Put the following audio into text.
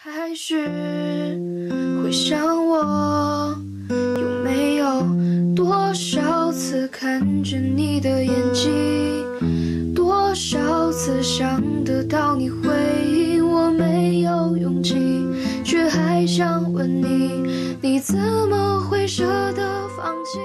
还是会想我有没有多少次看着你的眼睛？多少次想得到你回应我没有勇气却还想问你你怎么会舍得放弃？